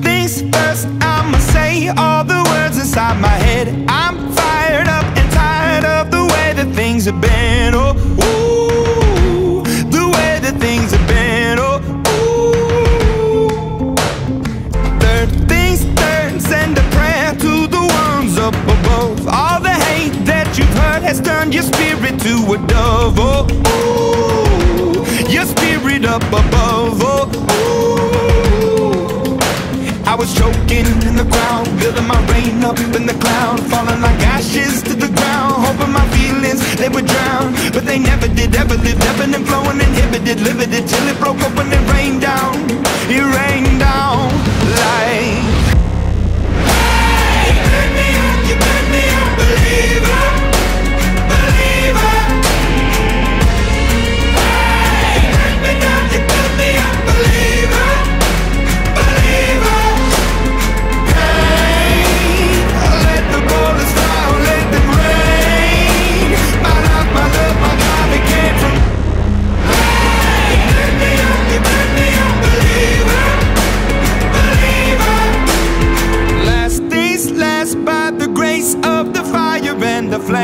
things first, I'ma say all the words inside my head. I'm fired up and tired of the way that things have been. Oh, ooh, the way that things have been. Oh, ooh. Third things third, send a prayer to the ones up above. All the hate that you've heard has turned your spirit to a dove. Oh, ooh, your spirit up above. Was choking in the crowd building my rain up in the cloud, falling like ashes to the ground, hoping my feelings they would drown, but they never did. Ever lived, ebbing and flowing, inhibited, limited till it broke open